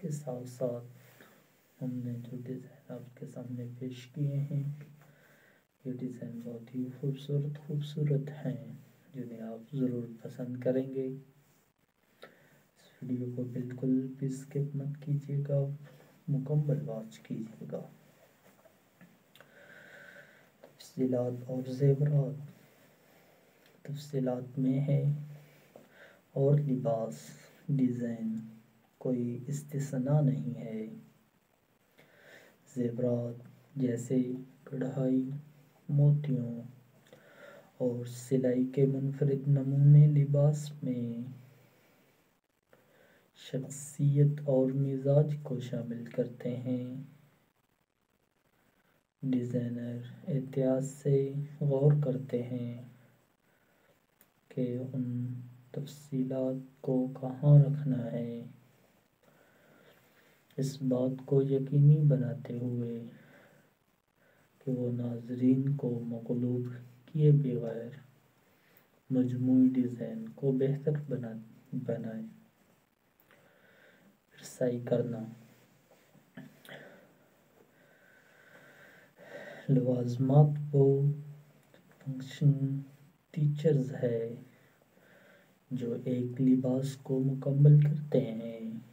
کے ساتھ ساتھ ہم نے جو ڈیزائن آپ کے سامنے پیش کیے ہیں، یہ ڈیزائن بہت ہی خوبصورت خوبصورت ہیں، جنہیں آپ ضرور پسند کریں گے۔ اس ویڈیو کو بالکل بھی اسکپ مت کیجیے گا، مکمل واچ کیجیے گا۔ تفصیلات اور زیورات تفصیلات میں ہے اور لباس ڈیزائن کوئی استثناء نہیں ہے۔ زیورات جیسے کڑھائی، موتیوں اور سلائی کے منفرد نمونے لباس میں شخصیت اور مزاج کو شامل کرتے ہیں۔ ڈیزائنر احتیاط سے غور کرتے ہیں کہ ان تفصیلات کو کہاں رکھنا ہے۔ اس بات کو یقینی بناتے ہوئے کہ وہ ناظرین کو مغلوب کیے بغیر مجموعی ڈیزائن کو بہتر بنائے۔ رسائی کرنا۔ لوازمات وہ فنکشن ٹیچرز ہے جو ایک لباس کو مکمل کرتے ہیں۔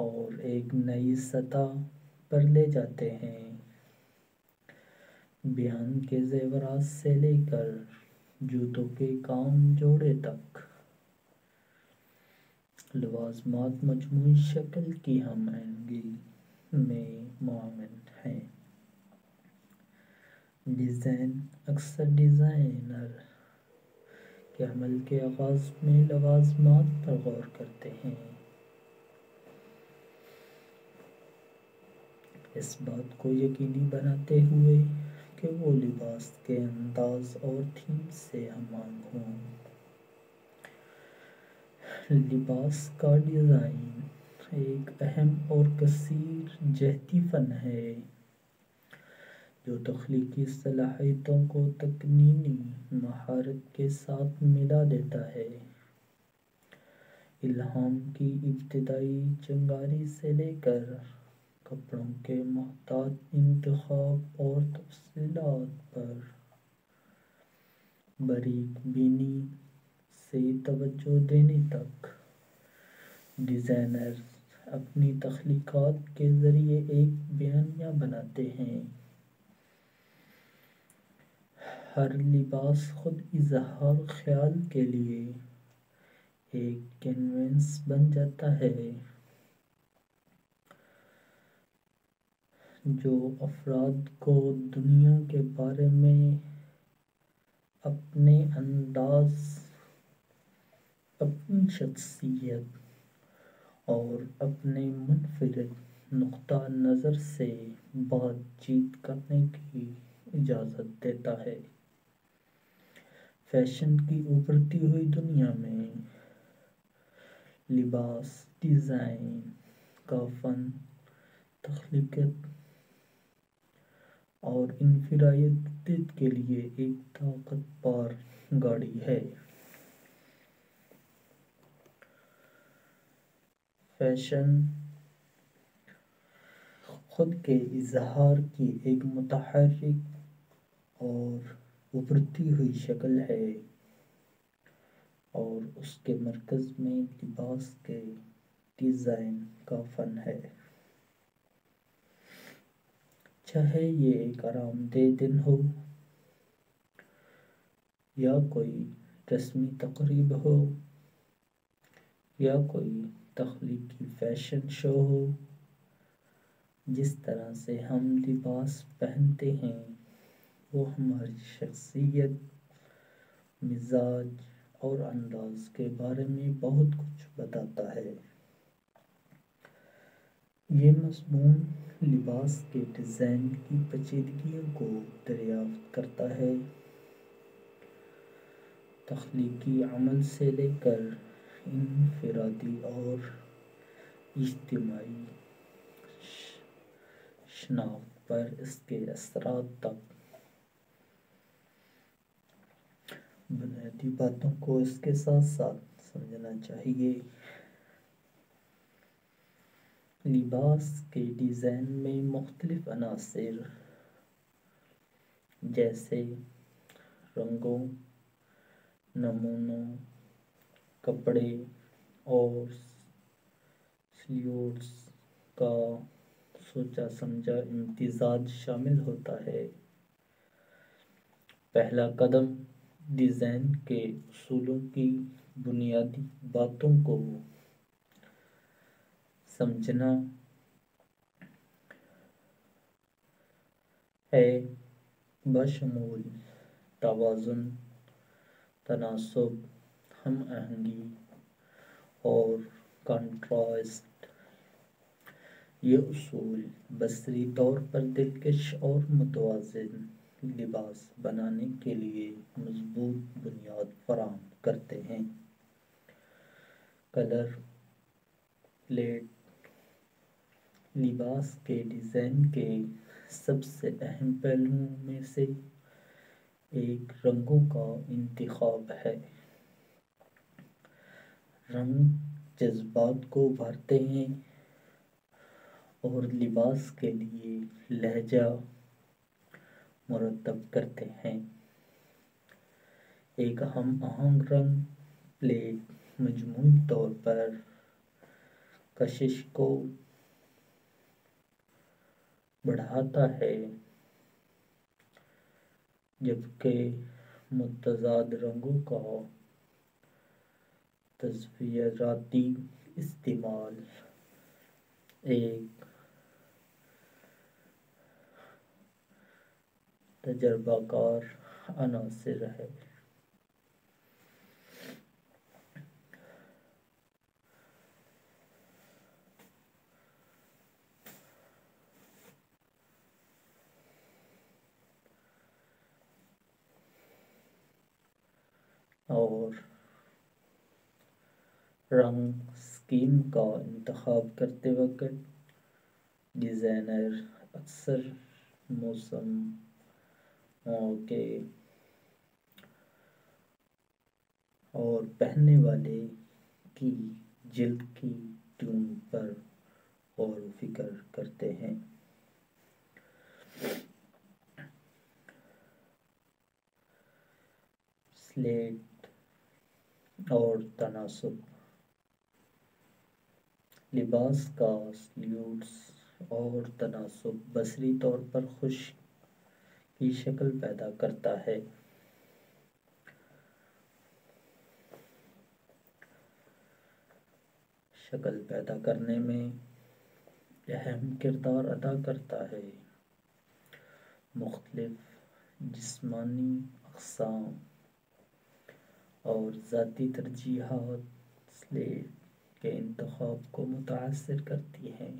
اور ایک نئی سطح پر لے جاتے ہیں۔ بیان کے زیورات سے لے کر جوتوں کے کام جوڑے تک۔ لوازمات مجموعی شکل کی ہم آہنگی میں معاون ہیں۔ ڈیزائن اکثر ڈیزائنر کے عمل کے آغاز میں لوازمات پر غور کرتے ہیں۔ اس بات کو یقینی بناتے ہوئے کہ وہ لباس کے انداز اور تھیم سے ہم ہوں۔ لباس کا ڈیزائن ایک اہم اور کثیر جہتی فن ہے، جو تخلیقی صلاحیتوں کو تکنینی مہارت کے ساتھ ملا دیتا ہے۔ الہام کی ابتدائی چنگاری سے لے کر کپڑوں کے محتاط انتخاب اور تفصیلات پر۔ باریک بینی سے توجہ دینے تک۔ ڈیزائنرز اپنی تخلیقات کے ذریعے ایک بیانیہ بناتے ہیں۔ ہر لباس خود اظہار خیال کے لیے ایک کینوس بن جاتا ہے۔ جو افراد کو دنیا کے بارے میں اپنے انداز، اپنی شخصیت اور اپنے منفرد نقطہ نظر سے بات چیت کرنے کی اجازت دیتا ہے۔ فیشن کی ابھرتی ہوئی دنیا میں لباس، ڈیزائن کا فن تخلیقیت اور انفرادیت کے لیے ایک طاقت بار گاڑی ہے۔ فیشن خود کے اظہار کی ایک متحرک اور ابھرتی ہوئی شکل ہے اور اس کے مرکز میں لباس کے ڈیزائن کا فن ہے۔ اچھا چاہے یہ ایک آرام دہ دن ہو، یا کوئی رسمی تقریب ہو، یا کوئی تخلیقی فیشن شو ہو۔ جس طرح سے ہم لباس پہنتے ہیں، وہ ہماری شخصیت، مزاج اور انداز کے بارے میں بہت کچھ بتاتا ہے۔ یہ مضمون لباس کے ڈیزائن کی پیچیدگیوں کو دریافت کرتا ہے۔ تخلیقی عمل سے لے کر انفرادی اور اجتماعی شناخت پر اس کے اثرات تک بنیادی باتوں کو اس کے ساتھ ساتھ سمجھنا چاہیے۔ لباس کے ڈیزائن میں مختلف عناصر، جیسے رنگوں، نمونوں، کپڑے اور سلیوٹس کا سوچا سمجھا امتزاج شامل ہوتا ہے۔ پہلا قدم ڈیزائن کے اصولوں کی بنیادی باتوں کو سمجھنا۔ ہے بشمول توازن، تناسب، ہم آہنگی اور کنٹراسٹ یہ اصول بصری طور پر دلکش اور متوازن لباس بنانے کے لیے مضبوط بنیاد فراہم کرتے ہیں۔ کلر پلیٹ لباس کے ڈیزائن کے سب سے اہم پہلوؤں میں سے ایک رنگوں کا انتخاب ہے۔ رنگ جذبات کو بھرتے ہیں اور لباس کے لیے لہجہ مرتب کرتے ہیں۔ ایک ہم آہنگ رنگ پلیٹ مجموعی طور پر کشش کو بڑھاتا ہے۔ جبکہ متضاد رنگوں کا تصویراتی استعمال ایک تجربہ کار عناصر ہے۔ اور رنگ سکیم کا انتخاب کرتے وقت ڈیزائنر اکثر موسم موقع اور پہننے والے کی جلد کی ٹیون پر غور و فکر کرتے ہیں۔ سلیٹ اور تناسب۔ لباس کا سلیوٹس اور تناسب بصری طور پر خوش کی شکل پیدا کرتا ہے۔ شکل پیدا کرنے میں اہم کردار ادا کرتا ہے۔ مختلف جسمانی اقسام اور ذاتی ترجیحات سلیٹ کے انتخاب کو متاثر کرتی ہیں۔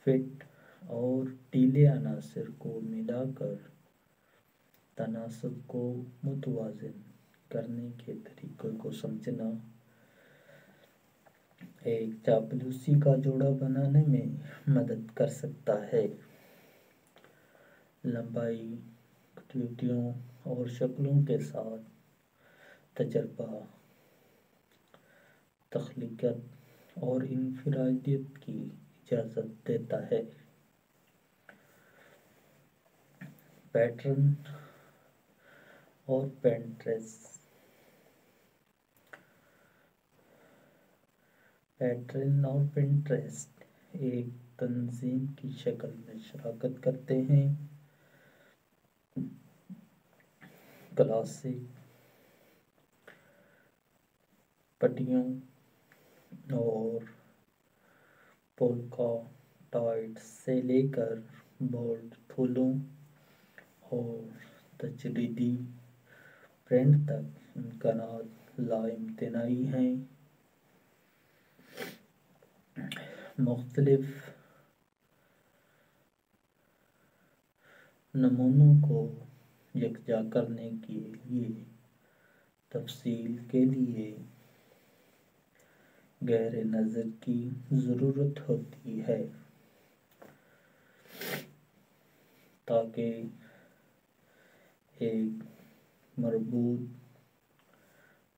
فٹ اور ٹیلے عناصر کو ملا کر تناسب کو متوازن کرنے کے طریقے کو سمجھنا، ایک چاپلوسی کا جوڑا بنانے میں مدد کر سکتا ہے۔ لمبائی کٹوٹیوں اور شکلوں کے ساتھ تجربہ، تخلیقیت اور انفرادیت کی اجازت دیتا ہے۔ پیٹرن اور پینٹریس۔ پیٹرن اور پینٹریسٹ ایک تنظیم کی شکل میں شراکت کرتے ہیں۔ کلاسک پٹیوں اور پولکا ڈاٹ سے لے کر بولڈ پھولوں اور تجریدی پرنٹ تک امکانات لا امتناعی ہیں مختلف نمونوں کو یکجا کرنے کے لیے تفصیل کے لیے گہرے نظر کی ضرورت ہوتی ہے۔ تاکہ ایک مربوط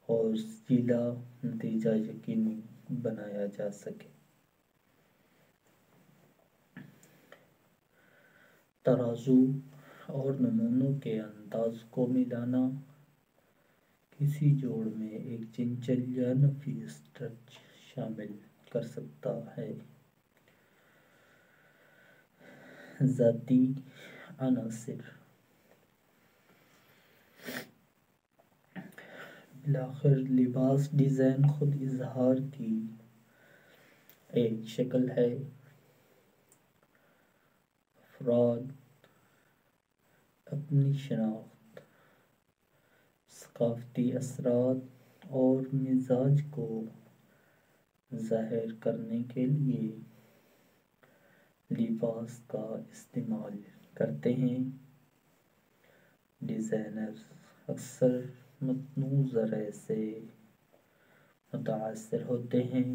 اور سیلا نتیجہ یقینی بنایا جا سکے۔ ترازو اور نمونوں کے انداز کو ملانا۔ کسی جوڑ میں ایک چنچل یا نفیس ٹچ شامل کر سکتا ہے۔ ذاتی عناصر۔ بلاخر لباس ڈیزائن خود اظہار کی ایک شکل ہے۔ افراد اپنی شناخت، ثقافتی اثرات اور مزاج کو ظاہر کرنے کے لیے لباس کا استعمال کرتے ہیں۔ ڈیزائنرز اکثر متنوع ذرائع سے متاثر ہوتے ہیں۔